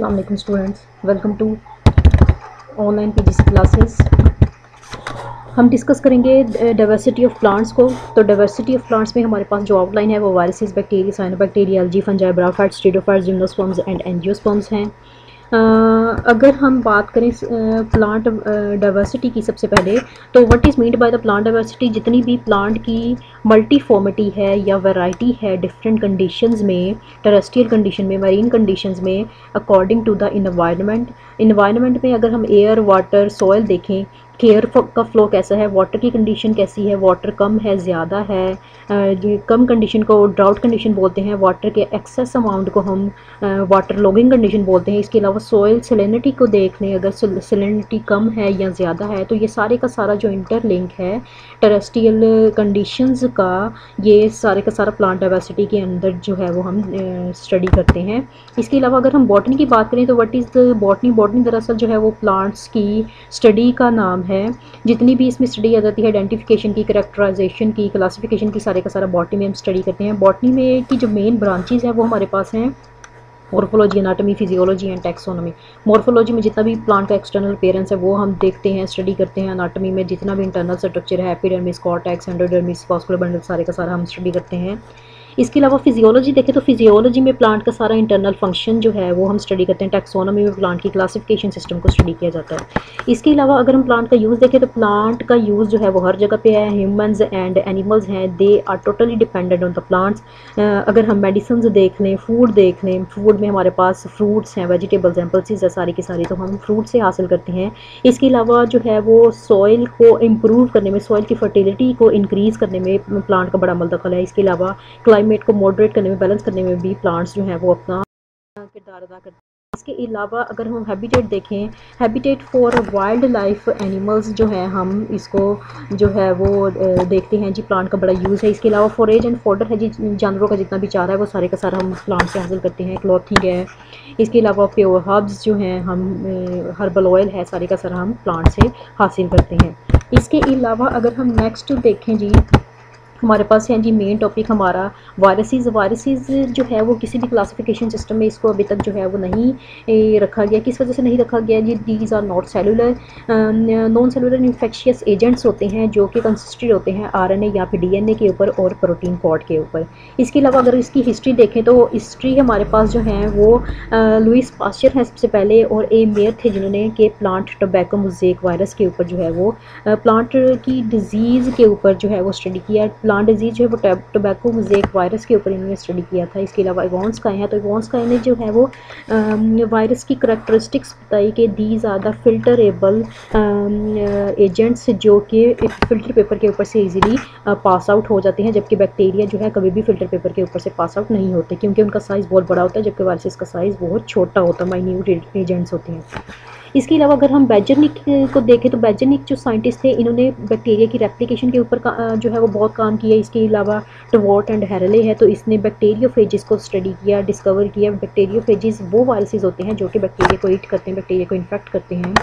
वालेकुम students welcome to online PGC classes हम discuss करेंगे डाइवर्सिटी ऑफ़ प्लांट्स को। तो डाइवर्सिटी ऑफ़ प्लांट्स में हमारे पास जो आउटलाइन है, वो viruses bacteria cyanobacteria algae fungi bryophyte pteridophytes gymnosperms and angiosperms हैं। अगर हम बात करें प्लांट डाइवर्सिटी की सबसे पहले तो what is mean by the plant diversity जितनी भी प्लांट की मल्टीफॉर्मिटी है या वैरायटी है डिफरेंट कंडीशंस में टेरेस्ट्रियल कंडीशन में मरीन कंडीशंस में according to the environment environment में अगर हम एयर वाटर सॉयल देखें केयर का फ्लो कैसा है वाटर की कंडीशन कैसी है वाटर कम है, ज़्यादा है कम कंडीशन को ड्राउट कंडीशन बोलते हैं वाटर के एक्सेस अमाउंट को हम वाटर लॉगिंग कंडीशन बोलते हैं, इसके अलावा सोयल सलिनिटी को देख लें अगर सलिनिटी कम है या ज़्यादा है तो ये सारे का सारा जो इंटरलिंक है टेरेस्ट्रियल कंडीशंस का, ये सारे का सारा प्लांट डाइवर्सिटी के अंदर जो है वो हम स्टडी करते हैं। इसके अलावा अगर हम बॉटनी की बात करें तो what is the botany botany दरअसल जो है वो प्लांट्स की स्टडी का नाम है। जितनी भी इसमें स्टडी आ जाती है आइडेंटिफिकेशन की करेक्टराइजेशन की क्लासिफिकेशन की, सारे का सारा बॉटनी में हम स्टडी करते हैं। बॉटनी में की जो मेन ब्रांचेज है, वो हमारे पास हैं। Morphology anatomy physiology and taxonomy morphology में जितना भी प्लांट का एक्सटर्नल पेरेंस है, वो हम देखते हैं स्टडी करते हैं एनाटमी में। जितना भी इंटरनल स्ट्रक्चर है epidermis cortex endodermis vascular bundle सारे का सारा हम स्टडी करते हैं। इसके अलावा फिजियोलॉजी देखें तो फिजियोलॉजी में प्लांट का सारा इंटरनल फ़ंक्शन जो है, वो हम स्टडी करते हैं। टेक्सोनॉमी में प्लांट की क्लासिफिकेशन सिस्टम को स्टडी किया जाता है। इसके अलावा अगर हम प्लांट का यूज़ देखें तो प्लांट का यूज़ जो है, वो हर जगह पे है। ह्यूमंस एंड एनिमल्स हैं। They are totally dependent on the plants अगर हम मेडिसिन देख लें फ़ूड देख लें फ़ूड में हमारे पास फ्रूट्स हैं वेजिटेबल्स हैं पल्सिस है सारी की सारी तो हम फ्रूट से हासिल करते हैं। इसके अलावा जो है, वो सॉइल को इम्प्रूव करने में सॉइल की फर्टिलिटी को इंक्रीज़ करने में प्लांट का बड़ा मल दखल है। इसके अलावा क्लाइमेट को मॉडरेट करने में बैलेंस करने में भी प्लांट्स जो हैं वो अपना किरदार अदा करते हैं। इसके अलावा अगर हम हैबिटेट देखें habitat for wildlife animals जो है, हम इसको जो है वो देखते हैं जी प्लांट का बड़ा यूज़ है। इसके अलावा फॉरेज एंड फॉडर है जी, जानवरों का जितना भी चारा है, वो सारे का सारा हम प्लांट से हासिल करते हैं। क्लॉथिंग है। इसके अलावा प्योर हर्ब्स जो हैं, हम हर्बल ऑयल है, सारे का सारा हम प्लांट से हासिल करते हैं। इसके अलावा अगर हम नेक्स्ट देखें जी हमारे पास है जी मेन टॉपिक हमारा वायरसेस वायरसेस जो है वो किसी भी क्लासिफिकेशन सिस्टम में इसको अभी तक जो है वो नहीं रखा गया। किस वजह से नहीं रखा गया जी? These are not cellular non cellular infectious agents होते हैं जो कि कंसिस्टेड होते हैं आरएनए या फिर डीएनए के ऊपर और प्रोटीन कॉड के ऊपर। इसके अलावा अगर इसकी हिस्ट्री देखें तो हिस्ट्री हमारे पास जो है वो लुइस पास्चर है सबसे पहले और ए मेयर थे जिन्होंने के प्लांट टोबैको मुजेक वायरस के ऊपर जो है वो प्लांट की डिज़ीज़ के ऊपर जो है वो स्टडी किया। प्लांट डिज़ीज़ है वो टोबैको मोजेक वायरस के ऊपर इन्होंने स्टडी किया था। इसके अलावा इवॉन्स का है तो इवॉन्स का ने जो है वो वायरस की करेक्टरिस्टिक्स बताई कि these are the filterable agents जो कि फ़िल्टर पेपर के ऊपर से इजीली पास आउट हो जाते हैं, जबकि बैक्टीरिया जो है कभी भी फ़िल्टर पेपर के ऊपर से पास आउट नहीं होते, क्योंकि उनका साइज़ बहुत बड़ा होता है, जबकि वायरसेस का साइज़ बहुत छोटा होता है माइन्यूट एजेंट्स होते हैं। इसके अलावा अगर हम बैजनिक को देखें तो बैजनिक जो साइंटिस्ट थे, इन्होंने बैक्टीरिया की रेप्लिकेशन के ऊपर जो है वो बहुत काम किया। इसके अलावा टवॉट एंड हैरले है तो इसने बैक्टीरियोफेजिस को स्टडी किया डिस्कवर किया। बैक्टीरियोफेजिस वो वायरसेस होते हैं जो कि बैक्टीरिया को ईट करते हैं, बैक्टीरिया को इन्फेक्ट करते हैं।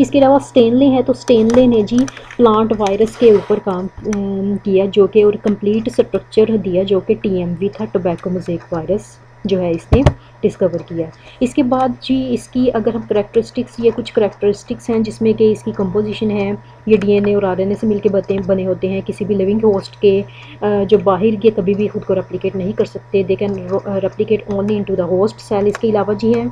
इसके अलावा स्टेनले है तो स्टेनले ने जी प्लांट वायरस के ऊपर काम किया, जो कि और कंप्लीट स्ट्रक्चर दिया, जो कि टीएमवी था टोबैको मोजेक वायरस जो है इसने डिस्कवर किया इसके बाद जी इसकी अगर हम करेक्टरिस्टिक्स या कुछ करेक्टरिस्टिक्स हैं जिसमें कि इसकी कंपोजिशन है, ये डीएनए और आरएनए से मिलके बते, बने होते हैं, किसी भी लिविंग होस्ट के जो बाहर के कभी भी खुद को रेप्लिकेट नहीं कर सकते। They can replicate only into the host cell इसके अलावा जी हैं।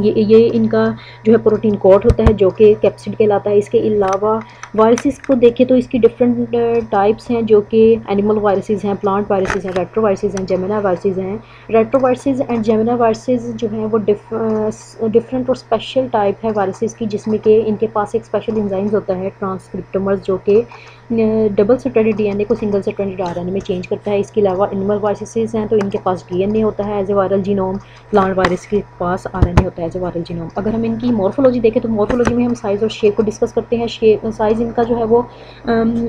ये ये इनका जो है प्रोटीन कोट होता है जो कि कैप्सिड कहलाता है। इसके अलावा वायरसेस को देखें तो इसकी डिफरेंट टाइप्स हैं जो कि एनिमल वायरसेस हैं प्लांट वायरसेस हैं रेट्रो वायरसेस हैं जेमिना वायरसेस हैं। Retroviruses and geminiviruses जो हैं वो डिफरेंट और स्पेशल टाइप है वायरसेस की, जिसमें कि इनके पास एक स्पेशल इंजाइम्स होता है ट्रांसक्रिप्टोमर्स जो कि डबल सेटेड डीएनए को सिंगल सेटेड आरएनए में चेंज करता है। इसके अलावा एनिमल वायरसेस हैं तो इनके पास डीएनए होता है as a viral genome plant virus के पास आरएनए होता है। एज ए वायरल जीनोम अगर हम इनकी मॉर्फोलॉजी देखें तो मॉर्फोलॉजी में हम साइज़ और शेप को डिस्कस करते हैं। शेप साइज़ इनका जो है वो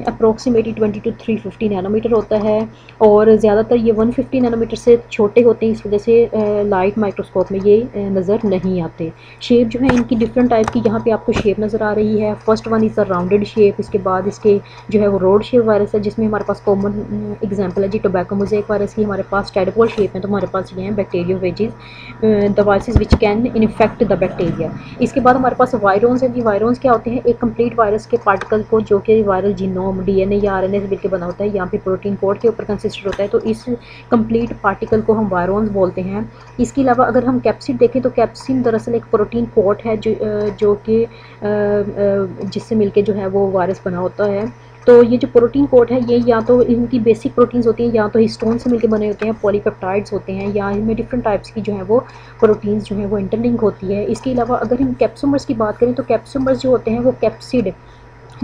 approximately twenty to three fifty nanometer होता है और ज़्यादातर ये वन फिफ्टी नैनोमीटर से छोटे होते हैं, इस वजह से लाइट माइक्रोस्कोप में ये नज़र नहीं आते। शेप जो है इनकी डिफरेंट टाइप की, यहाँ पे आपको शेप नज़र आ रही है। First one is a rounded shape इसके बाद इसके जो है वो रोड शेप वायरस है, जिसमें हमारे पास कॉमन एग्ज़ाम्पल है जी टोबैको मोजेक वायरस की। हमारे पास टेडपोल शेप है तो हमारे पास ये हैं bacteriophages the viruses which can infect the bacteria. इसके बाद हमारे पास वायरोन्स हैं जी। वायरोन्स क्या होते हैं? एक कंप्लीट वायरस के पार्टिकल को जो कि वायरल जीनोम डीएनए या आरएनए से मिलकर बना होता है। यहाँ पे प्रोटीन कोड के ऊपर कंसिस्टेड होता है। तो इस कंप्लीट पार्टिकल को हम वायरोन्स बोलते हैं। इसके अलावा अगर हम कैप्सिड देखें तो कैप्सिन दरअसल एक प्रोटीन कोट है जो जो कि जिससे मिलके जो है वो वायरस बना होता है। तो ये जो प्रोटीन कोड है, ये या तो इनकी बेसिक प्रोटीन्स होती हैं, या तो हिस्टोन से मिलकर बने होते हैं पॉलीपेप्टाइड्स होते हैं, या इनमें डिफरेंट टाइप्स की जो है वो प्रोटीन्स जो है वो इंटरलिंक होती है। इसके अलावा अगर हम कैप्सूमर्स की बात करें तो कैप्सूमर्स जो होते हैं वो कैप्सिड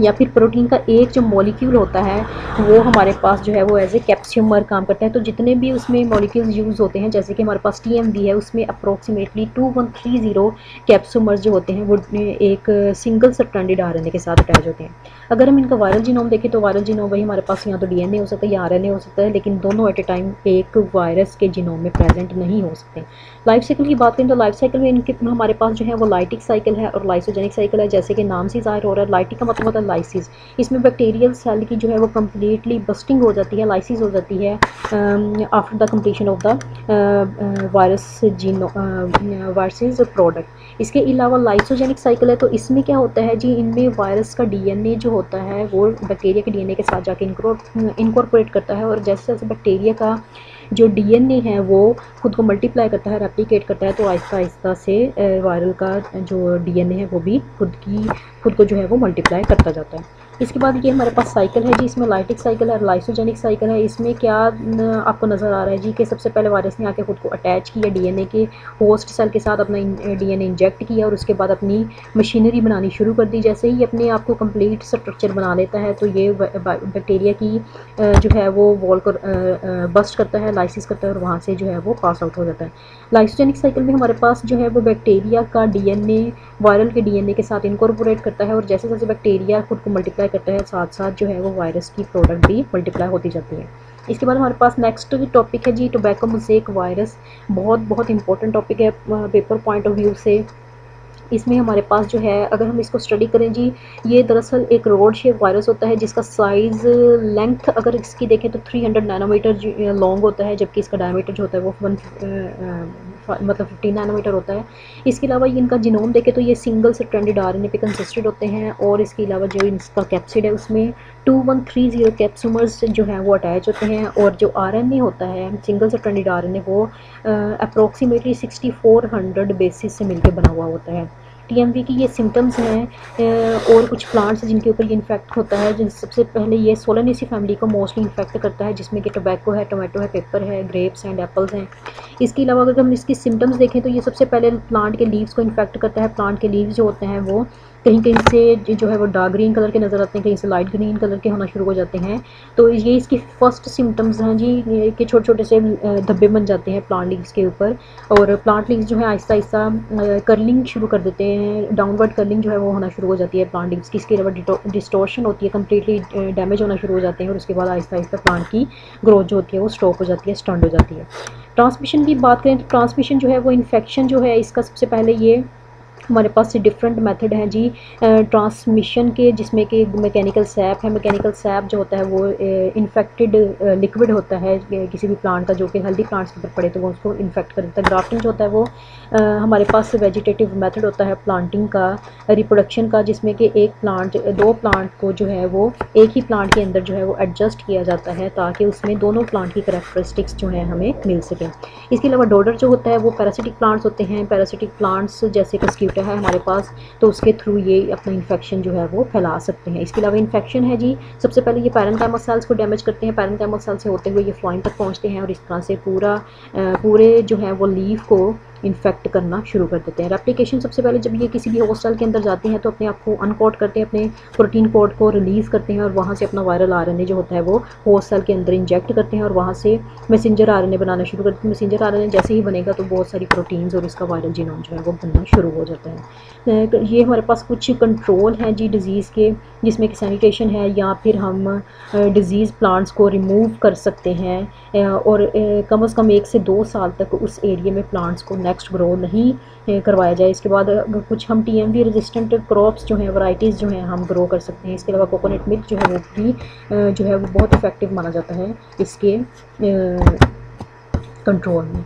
या फिर प्रोटीन का एक जो मॉलिक्यूल होता है, वो हमारे पास जो है वो एज ए कैप्स्यूमर काम करता है। तो जितने भी उसमें मॉलिक्यूल्स यूज़ होते हैं, जैसे कि हमारे पास टी एम है, उसमें approximately two one three zero capsomeres जो होते हैं, वो एक सिंगल स्ट्रैंडेड आर के साथ अटैच होते हैं। अगर हम इनका वायरल जीनोम देखें तो वायरल जीनोम वही हमारे पास यहाँ तो डीएनए हो सकता है या आर हो सकता है, लेकिन दोनों एट ए टाइम एक वायरस के जीनोम में प्रेजेंट नहीं हो सकते। लाइफ साइकिल की बात करें तो लाइफ साइकिल में इनके, हमारे पास जो है वो लाइटिक साइकिल है और लाइसोजेनिक साइकिल है, जैसे कि नाम से ज़ाहिर हो रहा है। लाइटिक का मतलब लाइसिस इसमें बैक्टीरियल सेल की जो है वो कम्प्लीटली बस्टिंग हो जाती है लाइसिस हो जाती है after the completion of the virus genome viruses product इसके अलावा लाइसोजेनिक साइकिल है तो इसमें क्या होता है जी, इनमें वायरस का डीएनए जो होता है, वो बैक्टीरिया के डीएनए के साथ जाके इनकॉर्पोरेट करता है, और जैसे जैसे बैक्टीरिया का जो डीएनए है, वो खुद को मल्टीप्लाई करता है रेप्लिकेट करता है तो आहिस्ता आहिस्ता से वायरल का जो डीएनए है, वो भी खुद की, खुद को जो है वो मल्टीप्लाई करता जाता है। इसके बाद ये हमारे पास साइकिल है जी, इसमें लाइटिक साइकिल है लाइसोजेनिक साइकिल है। इसमें क्या आपको नज़र आ रहा है जी कि सबसे पहले वायरस ने आके खुद को अटैच किया डीएनए के होस्ट सेल के साथ, अपना डीएनए इंजेक्ट किया और उसके बाद अपनी मशीनरी बनानी शुरू कर दी। जैसे ही अपने आप को कंप्लीट स्ट्रक्चर बना लेता है तो ये बैक्टीरिया की जो है वो वॉल को बस्ट करता है लाइसिस करता है और वहाँ से जो है वो पास आउट हो जाता है। लाइसोजेनिक साइकिल में हमारे पास जो है वो बैक्टीरिया का डीएनए वायरल के डीएनए के साथ इनकॉर्पोरेट करता है और जैसे जैसे बैक्टीरिया खुद को मल्टीप्लाई करता है साथ साथ जो है वो वायरस की प्रोडक्ट भी मल्टीप्लाई होती जाती है। इसके बाद हमारे पास नेक्स्ट टॉपिक है जी टोबैको मुसेक वायरस बहुत बहुत इंपॉर्टेंट टॉपिक है पेपर पॉइंट ऑफ़ व्यू से। इसमें हमारे पास जो है, अगर हम इसको स्टडी करें जी, ये दरअसल एक रोड शेप वायरस होता है, जिसका साइज़ लेंथ अगर इसकी देखें तो 300 नैनोमीटर लॉन्ग होता है, जबकि इसका डायमीटर जो होता है वो वन मतलब 15 नैनोमीटर होता है। इसके अलावा ये इनका जिनोम देखें तो ये सिंगल से ट्रेंडेड आर पे कंसिस्टेड होते हैं और इसके अलावा जो इसका कैप्सिड है उसमें two one three zero capsomeres जो हैं वो अटैच होते हैं और जो आर एन ए होता है सिंगल से ट्रेंडेड आर एन ए वो approximately sixty four hundred bases से मिलकर बना हुआ होता है। टीएमवी की ये सिम्टम्स हैं और कुछ प्लांट्स जिनके ऊपर ये इन्फेक्ट होता है, जिन सबसे पहले ये सोलनेसी फैमिली को मोस्टली इन्फेक्ट करता है, जिसमें कि टोबैको है टोमेटो है पेपर है ग्रेप्स एंड एप्पल्स हैं। इसके अलावा अगर हम इसकी सिम्टम्स देखें तो ये सबसे पहले प्लांट के लीव्स को इन्फेक्ट करता है प्लांट के लीव्स जो होते हैं वो कहीं कहीं से जो है वो डार्क ग्रीन कलर के नज़र आते हैं, कहीं से लाइट ग्रीन कलर के होना शुरू हो जाते हैं। तो ये इसकी फ़र्स्ट सिम्टम्स हैं जी कि छोटे छोटे से धब्बे बन जाते हैं प्लांट लीव्स के ऊपर। और प्लांट लीव्स जो है आहिस्ता आहिस्ता कर्लिंग शुरू कर देते हैं डाउनवर्ड कर्लिंग जो है वो होना शुरू हो जाती है प्लांट लीव्स की। इसके अलावा डिस्टोर्शन होती है कम्प्लीटली डैमेज होना शुरू हो जाते हैं और उसके बाद आहिस्ता आहिस्ता प्लांट की ग्रोथ जो होती है वो स्टॉप हो जाती है स्टंड हो जाती है। ट्रांसमिशन की बात करें तो ट्रांसमिशन जो है वो इन्फेक्शन जो है, इसका सबसे पहले ये हमारे पास डिफरेंट मेथड हैं जी ट्रांसमिशन के, जिसमें कि मैकेनिकल सैप है। मैकेनिकल सैप जो होता है वो इन्फेक्टेड लिक्विड होता है किसी भी प्लांट का, जो कि हेल्दी प्लांट्स के ऊपर पड़े तो वो उसको इन्फेक्ट कर देता है। ग्राफ्टिंग जो होता है वो हमारे पास वेजिटेटिव मेथड होता है प्लांटिंग का रिप्रोडक्शन का, जिसमें कि एक प्लांट दो प्लांट को जो है वो, एक ही प्लांट के अंदर जो है वो एडजस्ट किया जाता है, ताकि उसमें दोनों प्लांट की करेक्टरिस्टिक्स जो है हमें मिल सकें। इसके अलावा डोडर जो होता है, वो पैरासिटिक प्लांट्स होते हैं। पैरासिटिक प्लांट्स जैसे कस्क्यूटा है हमारे पास तो उसके थ्रू ये अपना इन्फेक्शन जो है वो फैला सकते हैं। इसके अलावा इन्फेक्शन है जी, सबसे पहले ये पैरन सेल्स को डैमेज करते हैं। पैरन सेल से होते हुए ये फ्लॉइन तक पहुँचते हैं और इस तरह से पूरा पूरे जो है वो लीव को इन्फेक्ट करना शुरू कर देते हैं। रेप्लिकेशन सबसे पहले जब ये किसी भी हॉस्टल के अंदर जाते हैं तो अपने आप को अनकोड करते हैं, अपने प्रोटीन कोड को रिलीज़ करते हैं, और वहाँ से अपना वायरल आरएनए जो होता है, वो हॉस्टल के अंदर इंजेक्ट करते हैं, और वहाँ से मैसेंजर आरएनए बनाना शुरू करते हैं। मैसेंजर आर जैसे ही बनेगा तो बहुत सारी प्रोटीन्स और इसका वायरल जीनोम जो है, वो बनना शुरू हो जाता है। ये हमारे पास कुछ कंट्रोल हैं जी डिज़ीज़ के, जिसमें कि सैनिटेशन है, या फिर हम डिज़ीज़ प्लांट्स को रिमूव कर सकते हैं। और कम अज़ कम एक से दो साल तक उस एरिए में प्लांट्स को नेक्स्ट ग्रो नहीं करवाया जाए। इसके बाद कुछ हम टी एम रजिस्टेंट क्रॉप्स जो हैं वराइटीज़ जो हैं, हम ग्रो कर सकते हैं। इसके अलावा कोकोनट मिल्क जो है, वो भी जो है, वो बहुत इफ़ेक्टिव माना जाता है इसके कंट्रोल में।